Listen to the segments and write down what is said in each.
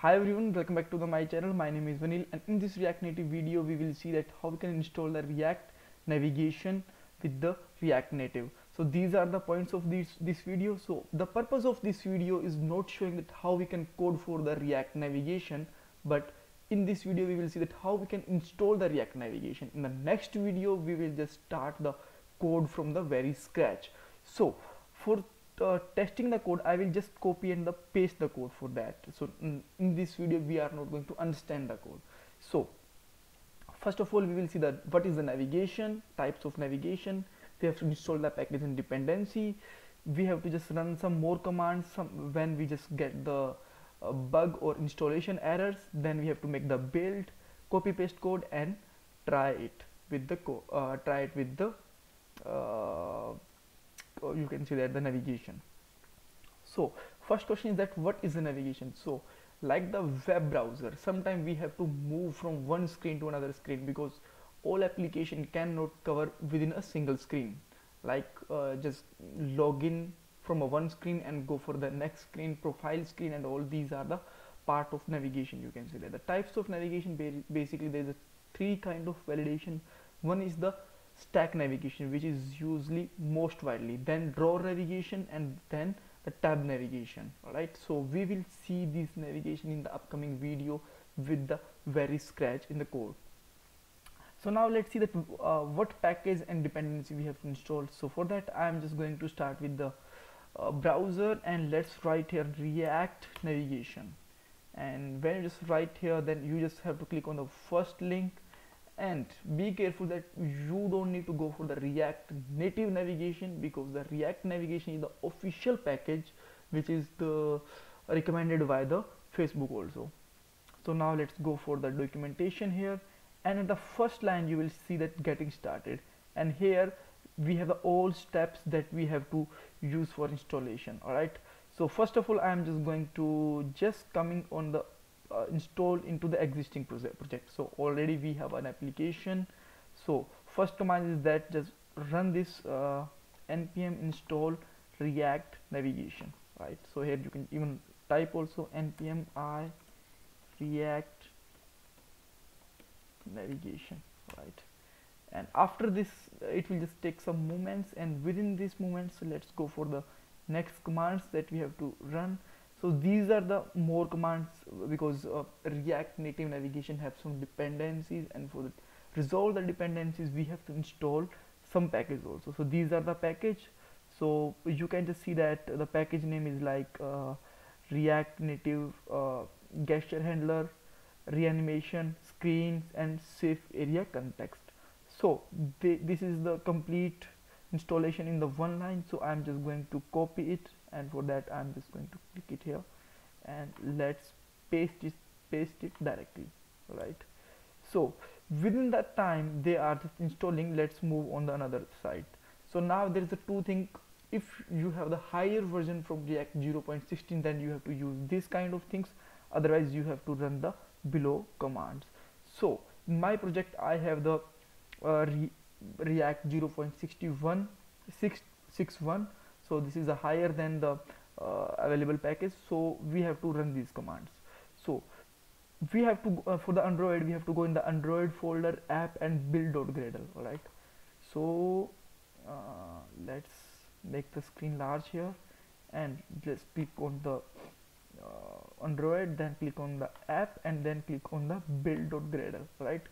Hi everyone, welcome back to the my channel. My name is Anil and in this React Native video we will see that how we can install the React navigation with the React Native. So these are the points of this this video. So the purpose of this video is not showing that how we can code for the React navigation, but in this video we will see that how we can install the React navigation. In the next video we will just start the code from the very scratch. So for uh, testing the code I will just copy and the paste the code for that. So in, in, this video we are not going to understand the code. So first of all we will see that what is the navigation types of navigation. We have to install the package and dependency. We have to just run some more commands some when we just get the uh, bug or installation errors. Then we have to make the build copy paste code and try it with the uh, try it with the uh, you can see that the navigation. So first question is that what is the navigation? So like the web browser sometimes we have to move from one screen to another screen because all application cannot cover within a single screen. Like uh, just login from a one screen and go for the next screen profile screen and all these are the part of navigation you can say that. The types of navigation basically there is a three kind of navigation. One is the stack navigation which is usually most widely. Then drawer navigation and then the tab navigation alright? So we will see this navigation in the upcoming video with the very scratch in the code. So now let's see that uh, what package and dependency we have installed. So for that I am just going to start with the uh, browser and let's write here react navigation. And when you just write here then you just have to click on the first link and be careful that you don't need to go for the react native navigation because the react navigation is the official package which is the recommended by the facebook also. So now let's go for the documentation here. And in the first line you will see that getting started. And here we have all steps that we have to use for installation all right so first of all i am just going to just coming on the uh, installed into the existing project. So already we have an application. So first command is that just run this uh, npm install react navigation right? So here you can even type also npm i react navigation right? And after this it will just take some moments and within these moments let's go for the next commands that we have to run so these are the more commands because uh, react native navigation have some dependencies and for the resolve the dependencies we have to install some package also. So these are the package. So you can just see that the package name is like uh, react native uh, gesture handler reanimation screens and safe area context. So this is the complete installation in the one line so i'm just going to copy it and for that I'm just going to click it here and let's paste it paste it directly right? So within that time they are just installing let's move on the another side. So now there is a two thing. If you have the higher version from react 0.16 then you have to use this kind of things. Otherwise you have to run the below commands. So in my project i have the uh, react 0.61 661 so this is a higher than the uh, available package. So we have to run these commands. So we have to uh, for the android we have to go in the android folder app and build.gradle all right so uh, let's make the screen large here and just click on the uh, android then click on the app and then click on the build.gradle right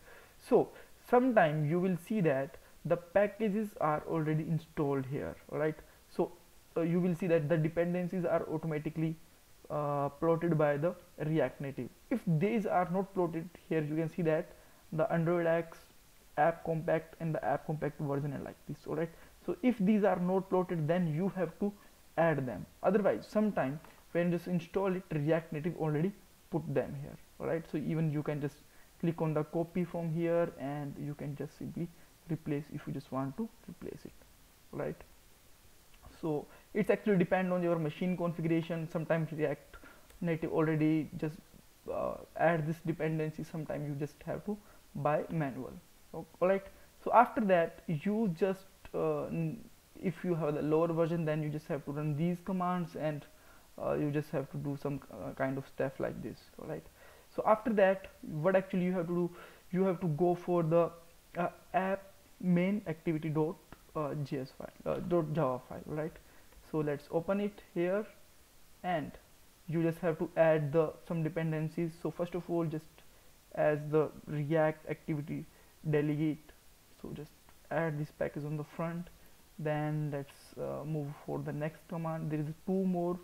so sometime you will see that the packages are already installed here right so uh, you will see that the dependencies are automatically uh, plotted by the react native. If these are not plotted here you can see that the android x appcompat and the appcompat version are like this all right so if these are not plotted then you have to add them. Otherwise sometime when you just install it react native already put them here all right so even you can just click on the copy from here and you can just simply replace if you just want to replace it right? So it's actually depend on your machine configuration. Sometimes react native already just uh, add this dependency. Sometimes you just have to buy manual all right? So after that you just uh, if you have the lower version then you just have to run these commands and uh, you just have to do some uh, kind of stuff like this all right so after that what actually you have to do? You have to go for the uh, app main activity dot uh, js file uh, dot java file right? So let's open it here and you just have to add the some dependencies. So first of all just as the react activity delegate so just add this package on the front. Then let's uh, move for the next command. There is two more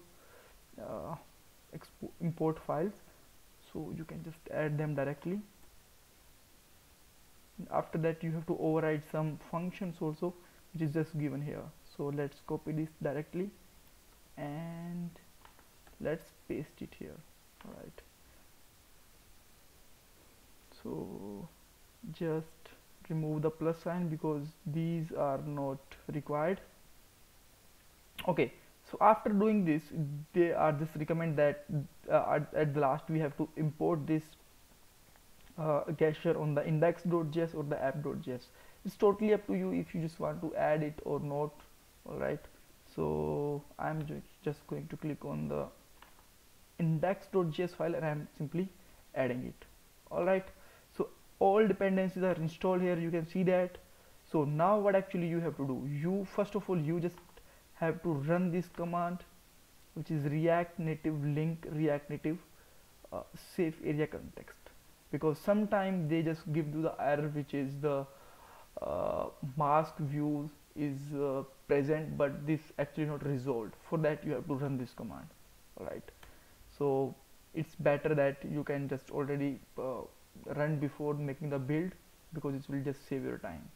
uh, import files so you can just add them directly. After that you have to override some functions also which is just given here. So let's copy this directly and let's paste it here. All right so just remove the plus sign because these are not required. Okay so after doing this they are just recommend that uh, at, the last we have to import this uh, cacher on the index.js or the app.js it's totally up to you if you just want to add it or not alright? So I'm ju just going to click on the index.js file and I'm simply adding it alright? So all dependencies are installed here. You can see that. So now what actually you have to do? You first of all you just have to run this command which is react native link react native uh, safe area context. Because sometimes they just give you the error which is the uh, mask views is uh, present but this actually not resolved. For that you have to run this command alright? So it's better that you can just already uh, run before making the build because it will just save your time.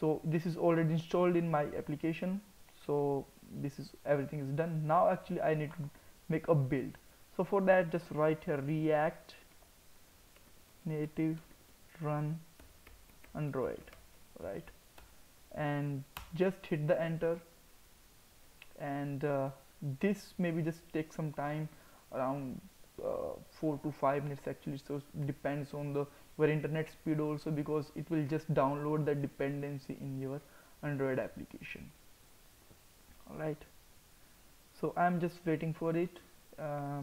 So this is already installed in my application so this is everything is done. Now actually I need to make a build. So for that just write here react native run android right? And just hit the enter. And uh, this maybe just take some time around uh, 4 to 5 minutes actually. So depends on the your internet speed also because it will just download the dependency in your android application alright so I'm just waiting for it uh,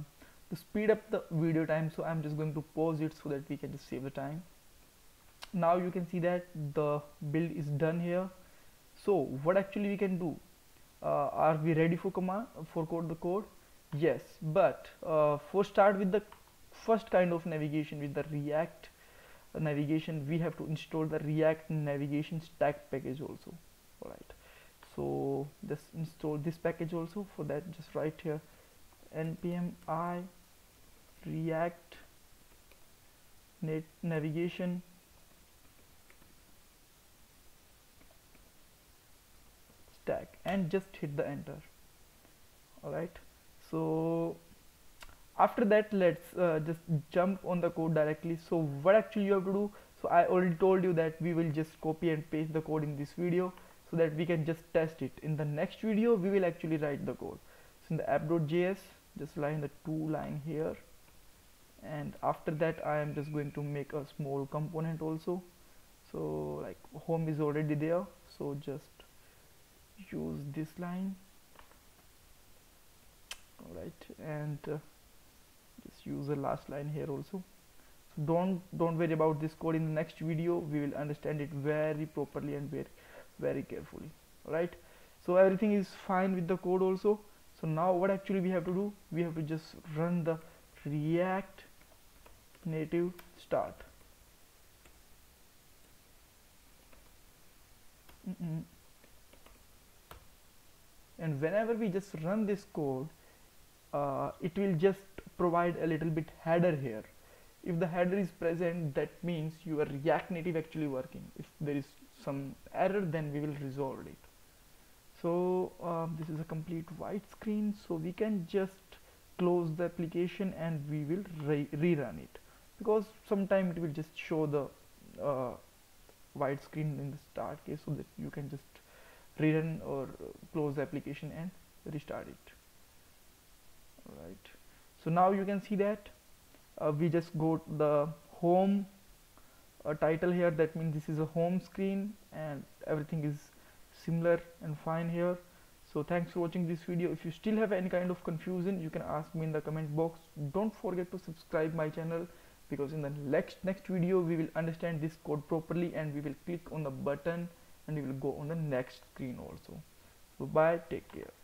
to speed up the video time. So I'm just going to pause it so that we can just save the time. Now you can see that the build is done here. So what actually we can do? Uh, are we ready for command for code the code? Yes but uh, for start with the first kind of navigation with the react uh, navigation we have to install the react navigation stack package also. All right so just install this package also for that just write here. Npm i react net navigation. Stack. And just hit the enter. Alright. So after that let's uh, just jump on the code directly. So what actually you have to do? So I already told you that we will just copy and paste the code in this video so that we can just test it. In the next video we will actually write the code. So in the app.js just line the two line here. And after that I am just going to make a small component also. So like home is already there. So just use this line. Alright and uh, just use the last line here also. So don't don't worry about this code. In the next video we will understand it very properly and very very carefully alright so everything is fine with the code also. So now what actually we have to do? We have to just run the react native start. Mm -mm. and whenever we just run this code uh, it will just provide a little bit header here. If the header is present that means your react native actually working. If there is some error then we will resolve it. So um, this is a complete white screen so we can just close the application and we will re rerun it. Because sometime it will just show the uh, white screen in the start case so that you can just rerun or close the application and restart it. All right so now you can see that uh, we just go to the home uh, title here that means this is a home screen and everything is similar and fine here. So thanks for watching this video. If you still have any kind of confusion you can ask me in the comment box. Don't forget to subscribe my channel because in the next next video we will understand this code properly and we will click on the button and we will go on the next screen also. So bye take care